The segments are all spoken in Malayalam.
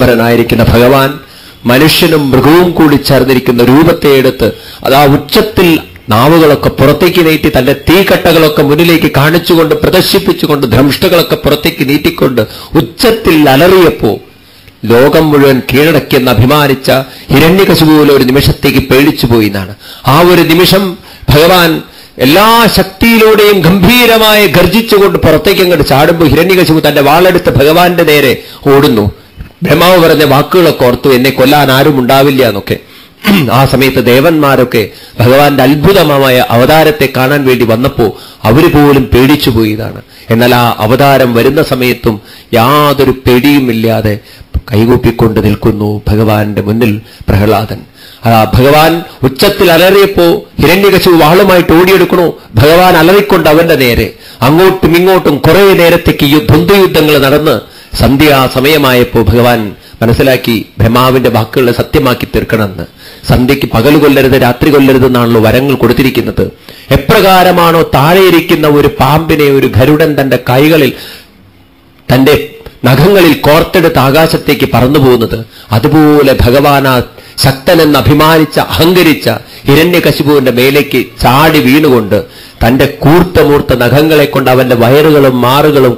ഭരനായിരിക്കുന്ന ഭഗവാൻ മനുഷ്യനും മൃഗവും കൂടി ചേർന്നിരിക്കുന്ന രൂപത്തെ എടുത്ത് അത് ആ ഉച്ചത്തിൽ നാവുകളൊക്കെ പുറത്തേക്ക് നീട്ടി തന്റെ തീക്കട്ടകളൊക്കെ മുന്നിലേക്ക് കാണിച്ചുകൊണ്ട് പ്രദർശിപ്പിച്ചുകൊണ്ട് ധ്രംഷ്ടകളൊക്കെ പുറത്തേക്ക് നീട്ടിക്കൊണ്ട് ഉച്ചത്തിൽ അലറിയപ്പോ ലോകം മുഴുവൻ കീഴടക്കിയെന്ന് അഭിമാനിച്ച ഹിരണ്യകശുപോലെ ഒരു നിമിഷത്തേക്ക് പേടിച്ചുപോയി എന്നാണ്. ആ ഒരു നിമിഷം ഭഗവാൻ എല്ലാ ശക്തിയിലൂടെയും ഗംഭീരമായി ഗർജിച്ചുകൊണ്ട് പുറത്തേക്ക് അങ്ങോട്ട് ചാടുമ്പോൾ ഹിരണ്യകശിപു തന്റെ വാളെടുത്ത് ഭഗവാന്റെ നേരെ ഓടുന്നു. ബ്രഹ്മാവ് പറഞ്ഞ വാക്കുകളൊക്കെ ഓർത്തു എന്നെ കൊല്ലാൻ ആരും ഉണ്ടാവില്ല എന്നൊക്കെ. ആ സമയത്ത് ദേവന്മാരൊക്കെ ഭഗവാന്റെ അത്ഭുതമായ അവതാരത്തെ കാണാൻ വേണ്ടി വന്നപ്പോ അവർ പോലും പേടിച്ചു പോയതാണ്. എന്നാൽ ആ അവതാരം വരുന്ന സമയത്തും യാതൊരു പേടിയുമില്ലാതെ കൈകൂപ്പിക്കൊണ്ട് നിൽക്കുന്നു ഭഗവാന്റെ മുന്നിൽ പ്രഹ്ലാദൻ. ആ ഭഗവാൻ ഉച്ചത്തിൽ അലറിയപ്പോ ഹിരണ്യകശു വാളുമായിട്ട് ഓടിയെടുക്കണോ? ഭഗവാൻ അലറിക്കൊണ്ട് അവന്റെ നേരെ. അങ്ങോട്ടും ഇങ്ങോട്ടും കുറെ നേരത്തേക്ക് ദ്വന്ദ്യുദ്ധങ്ങൾ നടന്ന് സന്ധ്യാസമയമായപ്പോ ഭഗവാൻ മനസ്സിലാക്കി ബ്രഹ്മാവിന്റെ വാക്കുകളെ സത്യമാക്കി തീർക്കണമെന്ന്. സന്ധ്യയ്ക്ക് പകൽ കൊല്ലരുത് രാത്രി കൊല്ലരുത് എന്നാണല്ലോ വരങ്ങൾ കൊടുത്തിരിക്കുന്നത്. എപ്രകാരമാണോ താഴെയിരിക്കുന്ന ഒരു പാമ്പിനെ ഒരു ഗരുഡൻ തന്റെ കൈകളിൽ തന്റെ നഖങ്ങളിൽ കോർത്തെടുത്ത് ആകാശത്തേക്ക് പറന്നു പോകുന്നത്? അതുപോലെ ഭഗവാൻ ആ ശക്തനെന്ന് അഭിമാനിച്ച അഹങ്കരിച്ച ഹിരണ്യകശിപുവിന്റെ മേലേക്ക് ചാടി വീണുകൊണ്ട് തന്റെ കൂർത്ത മൂർത്ത നഖങ്ങളെ കൊണ്ട് അവന്റെ വയറുകളും മാറുകളും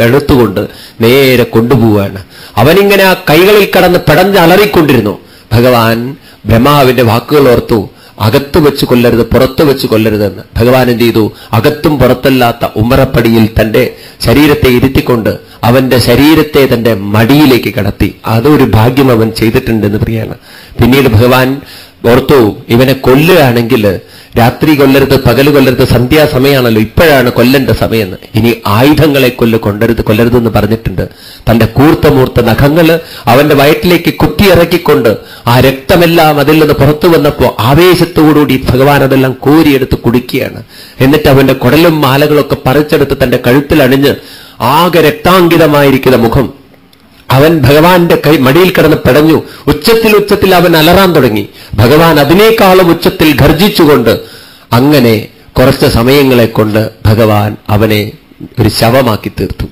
എടുത്തുകൊണ്ട് നേരെ കൊണ്ടുപോവാണ്. അവനിങ്ങനെ ആ കൈകളിൽ കടന്ന് പെടഞ്ഞ് അലറിക്കൊണ്ടിരുന്നു. ഭഗവാൻ ബ്രഹ്മാവിന്റെ വാക്കുകൾ ഓർത്തു അകത്ത് വെച്ച് കൊല്ലരുത് പുറത്ത് വെച്ച് കൊല്ലരുതെന്ന്. ഭഗവാൻ എന്ത് ചെയ്തു? അകത്തും പുറത്തല്ലാത്ത ഉമ്മറപ്പടിയിൽ തന്റെ ശരീരത്തെ ഇരുത്തിക്കൊണ്ട് അവന്റെ ശരീരത്തെ തന്റെ മടിയിലേക്ക് കടത്തി. അതൊരു ഭാഗ്യം അവൻ ചെയ്തിട്ടുണ്ടെന്ന് പറയാണ്. പിന്നീട് ഭഗവാൻ ഓർത്തു ഇവനെ കൊല്ലുകയാണെങ്കിൽ രാത്രി കൊല്ലരുത് പകൽ കൊല്ലരുത് സന്ധ്യാസമയമാണല്ലോ ഇപ്പോഴാണ് കൊല്ലേണ്ട സമയം ഇനി ആയുധങ്ങളെ കൊല്ല് കൊണ്ടരുത് കൊല്ലരുതെന്ന് പറഞ്ഞിട്ടുണ്ട്. തന്റെ കൂർത്ത മൂർത്ത നഖങ്ങൾ അവന്റെ വയറ്റിലേക്ക് കുത്തിയിറക്കിക്കൊണ്ട് ആ രക്തമെല്ലാം അതിൽ നിന്ന് പുറത്തു വന്നപ്പോ ആവേശത്തോടുകൂടി ഭഗവാൻ അതെല്ലാം കോരിയെടുത്ത് കുടിക്കുകയാണ്. എന്നിട്ട് അവന്റെ കുടലും മാലകളൊക്കെ പറിച്ചെടുത്ത് തന്റെ കഴുത്തിൽ അണിഞ്ഞ് ആകെ രക്താങ്കിതമായിരിക്കുന്ന മുഖം അവൻ ഭഗവാന്റെ കൈ മടിയിൽ കിടന്ന് പെടഞ്ഞു. ഉച്ചത്തിൽ ഉച്ചത്തിൽ അവൻ അലറാൻ തുടങ്ങി. ഭഗവാൻ അതിനേക്കാളും ഉച്ചത്തിൽ ഗർജിച്ചുകൊണ്ട് അങ്ങനെ കുറച്ച് സമയങ്ങളെ കൊണ്ട് ഭഗവാൻ അവനെ ഒരു ശവമാക്കി തീർത്തു.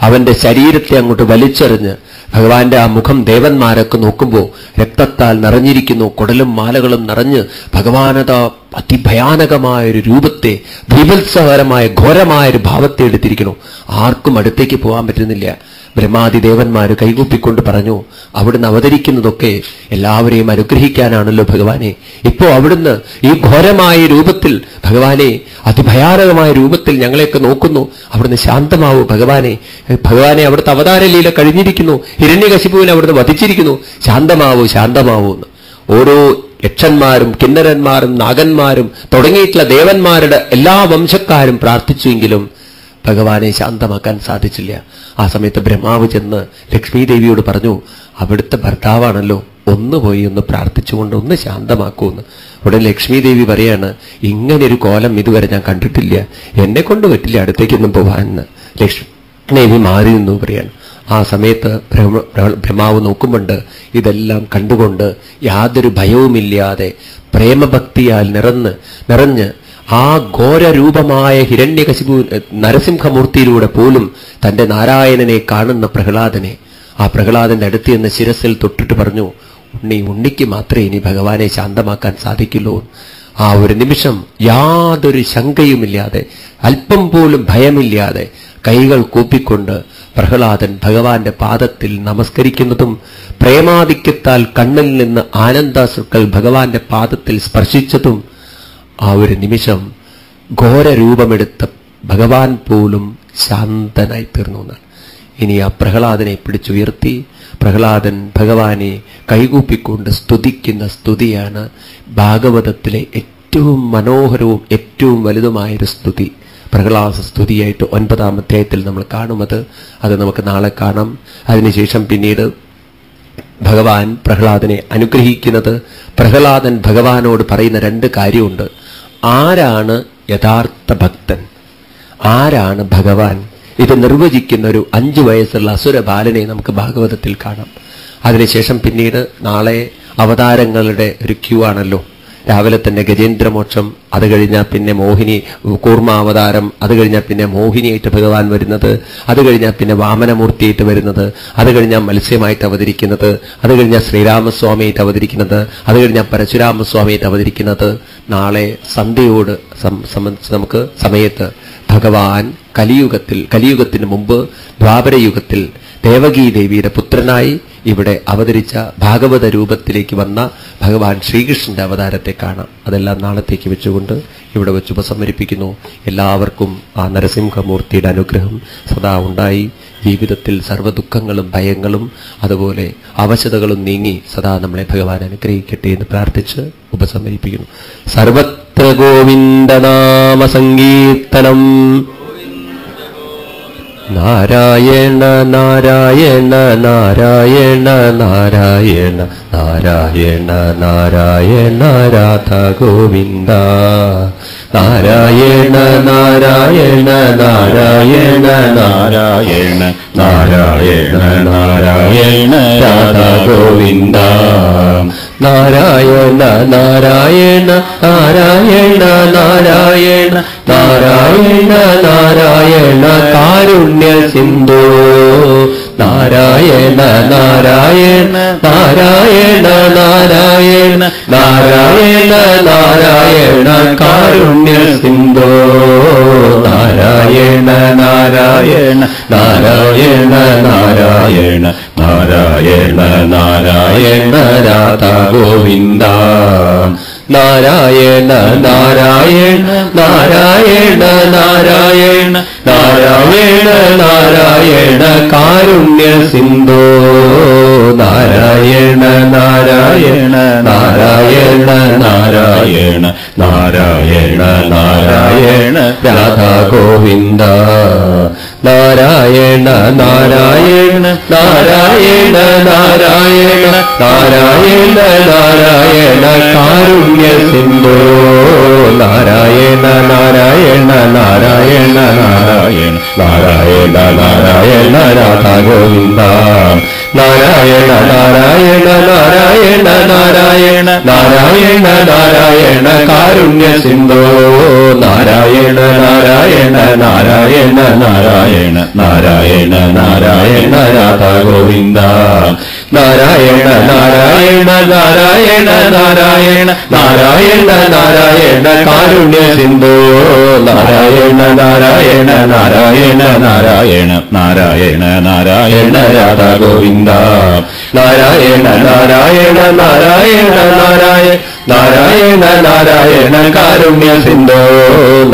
അവന്റെ ശരീരത്തെ അങ്ങോട്ട് വലിച്ചെറിഞ്ഞ് ഭഗവാന്റെ ആ മുഖം ദേവന്മാരൊക്കെ നോക്കുമ്പോൾ രക്തത്താൽ നിറഞ്ഞിരിക്കുന്നു. കുടലും മാലകളും നിറഞ്ഞ് ഭഗവാനത അതിഭയാനകമായ ഒരു രൂപത്തെ ഭീഭത്സകരമായ ഘോരമായ ഒരു ഭാവത്തെ എടുത്തിരിക്കുന്നു. ആർക്കും അടുത്തേക്ക് പോകാൻ പറ്റുന്നില്ല. ബ്രഹ്മാദി ദേവന്മാര് കൈകൂപ്പിക്കൊണ്ട് പറഞ്ഞു അവിടുന്ന് അവതരിക്കുന്നതൊക്കെ എല്ലാവരെയും അനുഗ്രഹിക്കാനാണല്ലോ ഭഗവാനെ. ഇപ്പോ അവിടുന്ന് ഈ ഘോരമായ രൂപത്തിൽ ഭഗവാനെ അതിഭയാനകമായ രൂപത്തിൽ ഞങ്ങളെയൊക്കെ നോക്കുന്നു. അവിടുന്ന് ശാന്തമാവൂ ഭഗവാനെ. ഭഗവാനെ അവിടുത്തെ അവതാരലീല കഴിഞ്ഞിരിക്കുന്നു. ഹിരണ്യകശിപുവിനെ അവിടുന്ന് വധിച്ചിരിക്കുന്നു. ശാന്തമാവൂ ശാന്തമാവൂ എന്ന്. ഓരോ യക്ഷന്മാരും കിന്നരന്മാരും നാഗന്മാരും തുടങ്ങിയിട്ടുള്ള ദേവന്മാരുടെ എല്ലാ വംശക്കാരും പ്രാർത്ഥിച്ചുവെങ്കിലും ഭഗവാനെ ശാന്തമാക്കാൻ സാധിച്ചില്ല. ആ സമയത്ത് ബ്രഹ്മാവ് ചെന്ന് ലക്ഷ്മി ദേവിയോട് പറഞ്ഞു അവിടുത്തെ ഭർത്താവാണല്ലോ ഒന്ന് പോയി ഒന്ന് പ്രാർത്ഥിച്ചുകൊണ്ട് ഒന്ന് ശാന്തമാക്കൂന്ന് ഉടൻ ലക്ഷ്മി ദേവി പറയാണ് ഇങ്ങനൊരു കോലം ഇതുവരെ ഞാൻ കണ്ടിട്ടില്ല. എന്നെ കൊണ്ട് പറ്റില്ല അടുത്തേക്കൊന്നും പോകാനെന്ന് ലക്ഷ്മി ദേവി മാറി നിന്നു പറയാണ്. ആ സമയത്ത് ബ്രഹ്മ- ബ്രഹ്മ- ബ്രഹ്മാവ് നോക്കുമുണ്ട് ഇതെല്ലാം കണ്ടുകൊണ്ട് യാതൊരു ഭയവുമില്ലാതെ പ്രേമഭക്തിയാൽ നിറന്ന് നിറഞ്ഞ് ആ ഘോരരൂപമായ ഹിരണ്യകശിപു നരസിംഹമൂർത്തിയിലൂടെ പോലും തന്റെ നാരായണനെ കാണുന്ന പ്രഹ്ലാദനെ ആ പ്രഹ്ലാദന്റെ അടുത്ത് നിന്ന് ശിരസിൽ തൊട്ടിട്ട് പറഞ്ഞു ഉണ്ണി ഉണ്ണിക്ക് മാത്രമേ ഇനി ഭഗവാനെ ശാന്തമാക്കാൻ സാധിക്കുള്ളൂ. ആ ഒരു നിമിഷം യാതൊരു ശങ്കയുമില്ലാതെ അല്പം പോലും ഭയമില്ലാതെ കൈകൾ കൂപ്പിക്കൊണ്ട് പ്രഹ്ലാദൻ ഭഗവാന്റെ പാദത്തിൽ നമസ്കരിക്കുന്നതും പ്രേമാധിക്യത്താൽ കണ്ണിൽ നിന്ന് ആനന്ദാസുക്കൾ ഭഗവാന്റെ പാദത്തിൽ സ്പർശിച്ചതും ആ ഒരു നിമിഷം ഘോരരൂപമെടുത്ത ഭഗവാൻ പോലും ശാന്തനായി തീർന്നു എന്നാണ്. ഇനി ആ പ്രഹ്ലാദനെ പിടിച്ചുയർത്തി പ്രഹ്ലാദൻ ഭഗവാനെ കൈകൂപ്പിക്കൊണ്ട് സ്തുതിക്കുന്ന സ്തുതിയാണ് ഭാഗവതത്തിലെ ഏറ്റവും മനോഹരവും ഏറ്റവും വലുതുമായൊരു സ്തുതി. പ്രഹ്ലാസ സ്തുതിയായിട്ട് ഒൻപതാം അധ്യായത്തിൽ നമ്മൾ കാണുന്നത് അത് നമുക്ക് നാളെ കാണാം. അതിനുശേഷം പിന്നീട് ഭഗവാൻ പ്രഹ്ലാദനെ അനുഗ്രഹിക്കുന്നത്. പ്രഹ്ലാദൻ ഭഗവാനോട് പറയുന്ന രണ്ട് കാര്യമുണ്ട്. ആരാണ് യഥാർത്ഥ ഭക്തൻ? ആരാണ് ഭഗവാൻ? ഇത് നിർവചിക്കുന്ന ഒരു അഞ്ചു വയസ്സുള്ള അസുര ബാലനെ നമുക്ക് ഭാഗവതത്തിൽ കാണാം. അതിനുശേഷം പിന്നീട് നാളെ അവതാരങ്ങളുടെ ഒരു ക്യൂ ആണല്ലോ. രാവിലെ തന്നെ ഗജേന്ദ്രമോക്ഷം അത് കഴിഞ്ഞാൽ പിന്നെ മോഹിനി കൂർമാവതാരം അത് കഴിഞ്ഞാൽ പിന്നെ മോഹിനിയായിട്ട് ഭഗവാൻ വരുന്നത് അത് കഴിഞ്ഞാൽ പിന്നെ വാമനമൂർത്തിയായിട്ട് വരുന്നത് അത് കഴിഞ്ഞാൽ മത്സ്യമായിട്ട് അവതരിക്കുന്നത് അത് കഴിഞ്ഞാൽ ശ്രീരാമസ്വാമിയായിട്ട് അവതരിക്കുന്നത് അത് കഴിഞ്ഞാൽ പരശുരാമസ്വാമിയായിട്ട് അവതരിക്കുന്നത്. നാളെ സന്ധ്യയോട് സംബന്ധിച്ച് നമുക്ക് സമയത്ത് ഭഗവാൻ കലിയുഗത്തിൽ കലിയുഗത്തിന് മുമ്പ് ദ്വാപരയുഗത്തിൽ ദേവകീ ദേവിയുടെ പുത്രനായി ഇവിടെ അവതരിച്ച ഭാഗവത രൂപത്തിലേക്ക് വന്ന ഭഗവാൻ ശ്രീകൃഷ്ണന്റെ അവതാരത്തെ കാണാം. അതെല്ലാം നാളത്തേക്ക് വെച്ചുകൊണ്ട് ഇവിടെ വെച്ച് ഉപസംഹരിപ്പിക്കുന്നു. എല്ലാവർക്കും ആ നരസിംഹമൂർത്തിയുടെ അനുഗ്രഹം സദാ ഉണ്ടായി. ജീവിതത്തിൽ സർവ ദുഃഖങ്ങളും ഭയങ്ങളും അതുപോലെ അവശതകളും നീങ്ങി സദാ നമ്മളെ ഭഗവാൻ അനുഗ്രഹിക്കട്ടെ എന്ന് പ്രാർത്ഥിച്ച് ഉപസംഹരിപ്പിക്കുന്നു. സർവത്ര ഗോവിന്ദനാമ സങ്കീർത്തനം. നാരായണ നാരായണ നാരായണ നാരായണ നാരായണ നാരായണ രാധ ഗോവിന്ദ നാരായണ നാരായണ നാരായണ നാരായണ നാരായണ നാരായണ രാധ ഗോവിന്ദ നാരായണ നാരായണ നാരായണ നാരായണ നാരായണ നാരായണ കാരുണ്യ സിന്ധു നാരായണ നാരായണ നാരായണ നാരായണ നാരായണ നാരായണ കാരുണ്യ സിന്ധു നാരായണ നാരായണ നാരായണ നാരായണ നാരായണ നാരായണ രാധ ഗോവിന്ദ. നാരായണ നാരായണ നാരായണ നാരായണ നാരായണ നാരായണ കാരുണ്യ സിന്ധു. ഗോവിന്ദ നാരായണ നാരായണ നാരായണ നാരായണ നാരായണ നാരായണ കാരുണ്യ സിന്ധു നാരായണ നാരായണ നാരായണ നാരായണ നാരായണ നാരായണ രാധാ ഗോവിന്ദ നാരായണ നാരായണ നാരായണ നാരായണ നാരായണ നാരായണ കാരുണ്യ സിന്ധോ നാരായണ നാരായണ നാരായണ നാരായണ നാരായണ നാരായണ രാധാ ഗോവിന്ദ നാരായണ നാരായണ നാരായണ നാരായണ നാരായണ നാരായണ കാരുണ്യ സിന്ധു നാരായണ നാരായണ നാരായണ നാരായണ നാരായണ നാരായണ രാധ ഗോവിന്ദ നാരായണ നാരായണ നാരായണ നാരായണ നാരായണ നാരായണ കാരുണ്യ സിന്ധു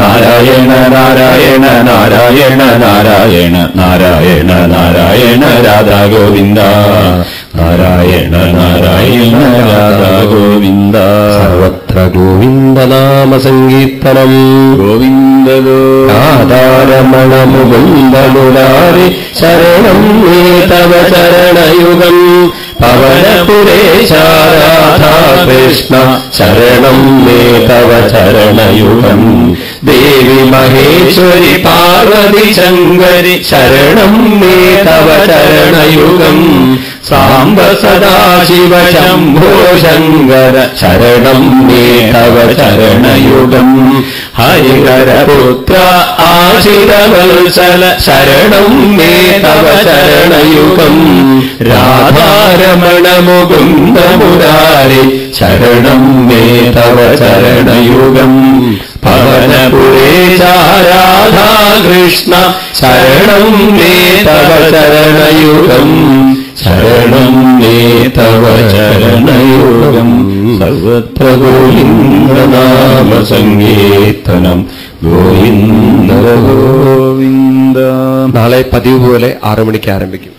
നാരായണ നാരായണ നാരായണ നാരായണ നാരായണ നാരായണ രാധാ ഗോവിന്ദ നാരായണ നാരായണ രാധ ഗോവിന്ദ സർവത്ര ഗോവിന്ദനാമ സങ്കീർത്തനം ഗോവിന്ദ രാധാരമണ മുകുന്ദ മുരാരി ശരണം നീ തവ ശരണയുഗം. പവനപുരേശ രാധാ കൃഷ്ണ ശരണം മേ തവ ദേവി മഹേശ്വരി പാർവതി ശങ്കരി ശരണം മേ തവ സാംബ സദാശിവ ശംഭോ ശങ്കര ശരണം മേ തവ ശരണയുഗം ഹരിഹരപുത്ര ആശിരവത്സല ശരണം മേ തവ ശരണയുഗം. രാധാരമണ മുകുന്ദ മുരാരി ശരണം മേ തവ ശരണയുഗം. പവനപുരേശ രാധാകൃഷ്ണ ശരണം മേ തവ ശരണയുഗം. ശരണം നേ തവ ശരണയുഗം. സർവത്ര ഗോവിന്ദനാമസങ്കീർത്തനം ഗോവിന്ദ ഗോവിന്ദ നാളെ പതിവ് പോലെ ആറു മണിക്ക് ആരംഭിക്കും.